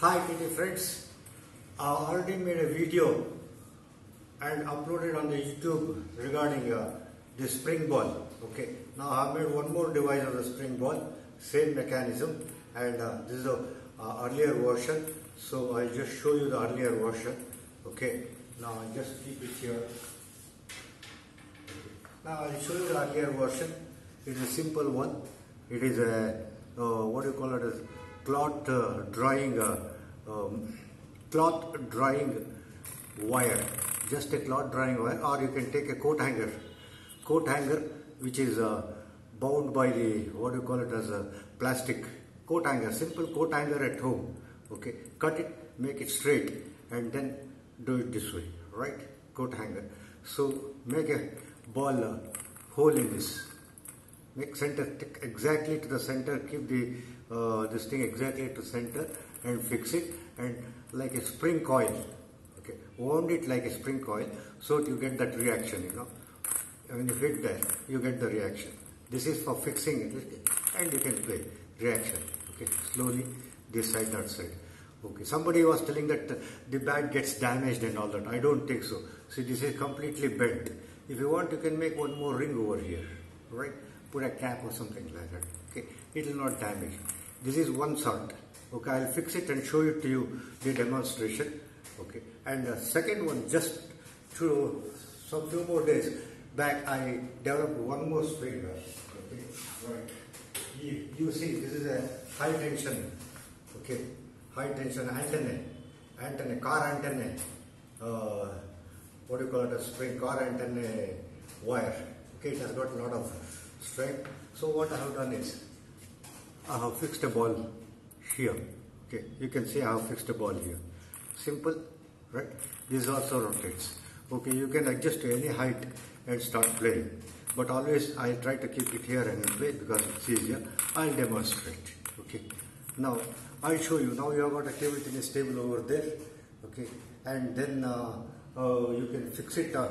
Hi TT friends, I already made a video and uploaded on the YouTube regarding uh, the spring ball. Okay, now I have made one more device of the spring ball, same mechanism, and uh, this is the uh, earlier version. So I'll just show you the earlier version. Okay, now I'll just keep it here. Now I'll show you the earlier version. It is a simple one. It is a uh, what do you call it? a cloth uh, drying uh, um, cloth drying wire. Just a cloth drying wire, or you can take a coat hanger. Coat hanger, which is uh, bound by the what do you call it as a plastic coat hanger. Simple coat hanger at home. Okay, cut it, make it straight, and then do it this way. Right, coat hanger. So make a ball uh, hole in this make center exactly to the center keep the uh, this thing exactly to center and fix it and like a spring coil okay? Wound it like a spring coil so you get that reaction you know? When you hit that you get the reaction. This is for fixing it and you can play reaction okay? Slowly this side that side okay? Somebody was telling that the bat gets damaged and all that. I don't think so. See this is completely bent. If you want you can make one more ring over here right? Put a cap or something like that okay? It will not damage. This is one sort okay i'll fix it and show it to you the demonstration. Okay and the second one just through some few more days back i developed one more spring okay? Right. You, you see this is a high tension okay? High tension antenna antenna car antenna uh, what do you call it a spring car antenna wire okay? It has got a lot of strength. So what I have done is I have fixed a ball here. Okay you can see I have fixed a ball here. Simple right? This also rotates. Okay you can adjust to any height and start playing. But always I try to keep it here and play because it's easier. I'll demonstrate okay? Now I'll show you. Now you have got a table tennis table over there okay? And then uh, uh, you can fix it uh,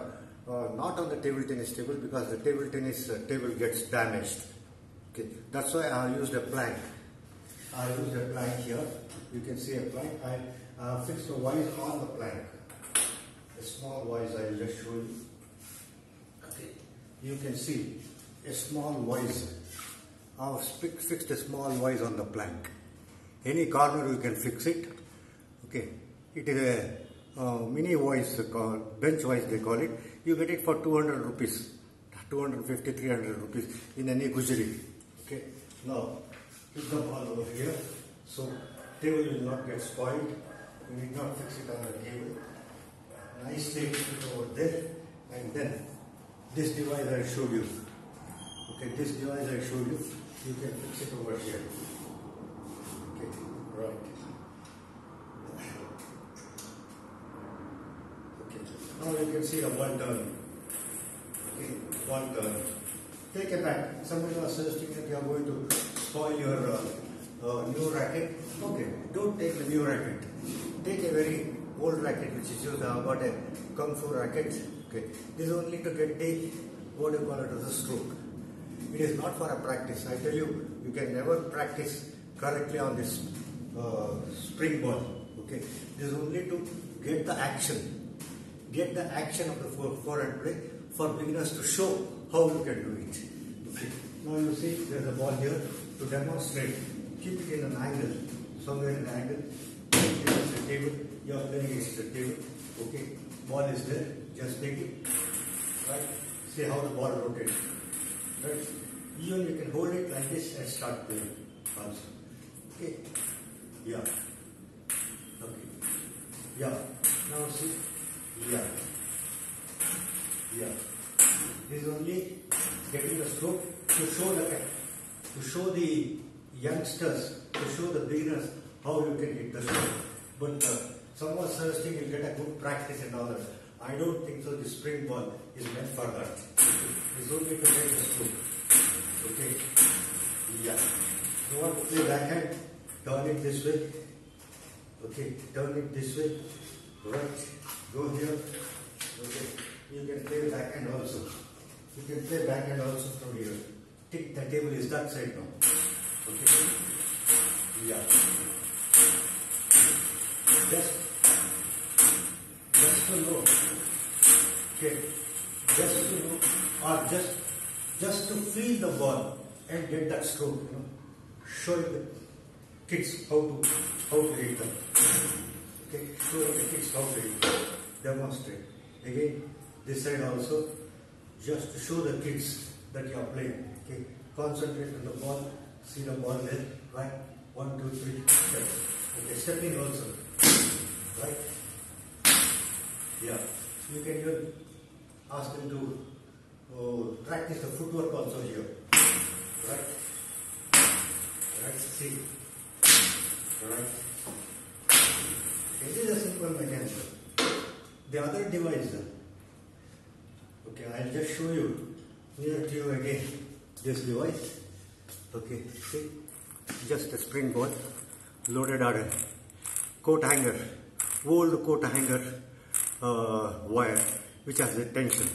uh, not on the table tennis table because the table tennis uh, table gets damaged. Okay, that's why I used a plank. I used a plank here. You can see a plank. I uh, fixed a vise on the plank. A small vise. I'll just show you. Okay, you can see a small vise. I've fixed a small vise on the plank. Any corner you can fix it. Okay, it is a uh, mini vise called bench vise they call it you get it for 200 rupees 250 300 rupees in any gujari okay now keep the ball over here. So table will not get spoiled. You need not fix it on the table nicely put it over there. And then this device I showed you. Okay this device I showed you. You can fix it over here. Okay right. Okay, Now you can see a one turn. Okay, one turn. Take a bat. Somebody was suggesting that you are going to spoil your uh, uh, new racket. Okay, don't take the new racket. Take a very old racket which is used uh, about a kung fu racket. Okay, this is only to get the what you call it as a stroke. It is not for a practice. I tell you, you can never practice correctly on this uh, spring ball. Okay, this is only to get the action get the action of the forehand play for beginners to show how you can do it. Okay. Now you see there's a ball here to demonstrate. Keep it in an angle, somewhere in an angle. Here's the table. You are playing against the table. Okay. Ball is there. Just take it. Right. See how the ball rotates. Right. Even you can hold it like this and start playing also. Okay. Yeah. Okay. Yeah. Now see. Yeah. Yeah. This is only getting the stroke to show the to show the youngsters, to show the beginners how you can hit the stroke. But uh, someone suggesting you get a good practice and all that. I don't think so. The spring ball is meant for that. It's only to get the stroke. Okay. Yeah. You want to play backhand? Turn it this way. Okay. Turn it this way. Right go here. Okay. You can play backhand also. You can play backhand also from here. Take the table is that side now. Okay? Yeah. Just, just to know. Okay. Just to know, or just, just to feel the ball and get that stroke. You know, showing the kids how to, how to hit them. Okay, Show the kids how to hit them. Demonstrate. Again, this side also, just to show the kids that you are playing. Okay, concentrate on the ball, see the ball there, right? One, two, three, step. Okay, stepping also, right? Yeah, you can even ask them to uh, practice the footwork also here, right? Right, see, right? It is a simple mechanism. The other device, okay, I'll just show you near to again this device. Okay, see, just a spring ball loaded on a coat hanger, old coat hanger uh, wire which has a tension.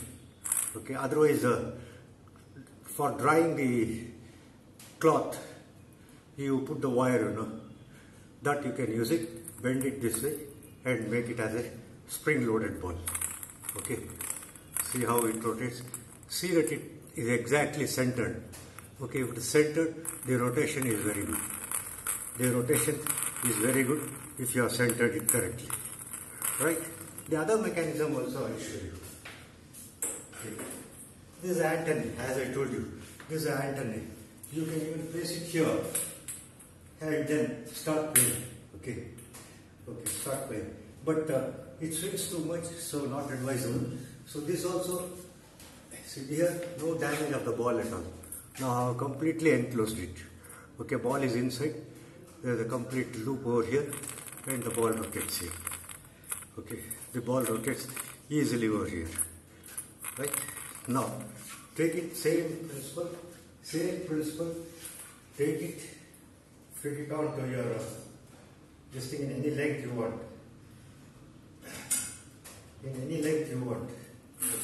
Okay, otherwise, uh, for drying the cloth, you put the wire, you know, that you can use it, bend it this way, and make it as a spring loaded ball. Okay, see how it rotates. See that it is exactly centered. Okay, if it is centered, the rotation is very good. The rotation is very good if you have centered it correctly. Right? The other mechanism also I will show you. Okay. This is antenna, as I told you. This is antenna. You can even place it here and then start playing. Okay. Okay, start playing. But uh, it swings too much, so not advisable. So this also, see here, no damage of the ball at all. Now I have completely enclosed it. Okay, ball is inside. There's a complete loop over here and the ball rotates here. Okay, the ball rotates easily over here. Right? Now, take it, same principle, same principle, take it, fit it onto your, uh, this thing in any length you want. In any length you want.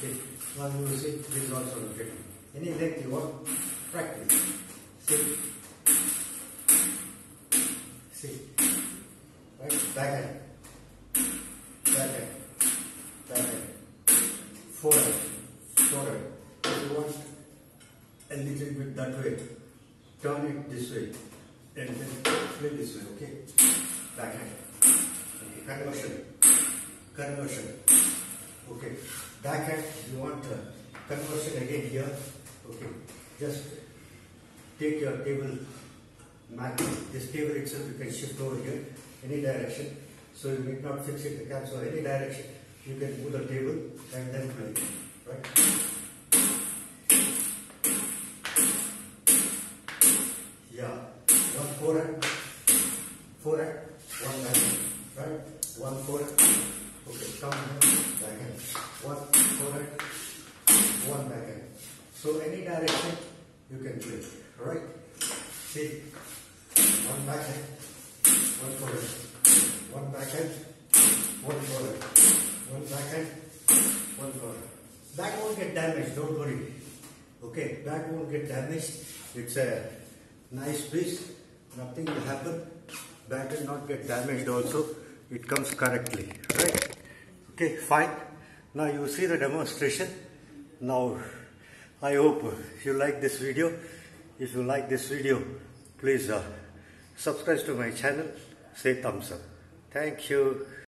Okay, now you see this is also rotating. Any length you want, practice. See? See? Right? Back hand. Back hand. Back hand. Forward. Forward. If you want a little bit that way, turn it this way. And then flip this way, okay? Back hand. Okay. Conversion. Conversion. Okay. Back hand, you want uh, conversion again here. Okay. Just take your table mat. This table itself you can shift over here, any direction. So you need not fix it the cap. So any direction you can move the table and then play. Right? Yeah. One forehand, forehand, one backhand. Right? One forehand. Okay, come here, backhand. One forehand, one backhand. So any direction you can play. Right? See, one backhand, one forehand, one backhand, one forehand, one backhand, one forehand. Back won't get damaged, don't worry. Okay, back won't get damaged. It's a nice piece, nothing will happen. Back will not get damaged also. It comes correctly, right? Okay, fine. Now you see the demonstration. Now, I hope you like this video. If you like this video, please uh, subscribe to my channel, say thumbs up. Thank you.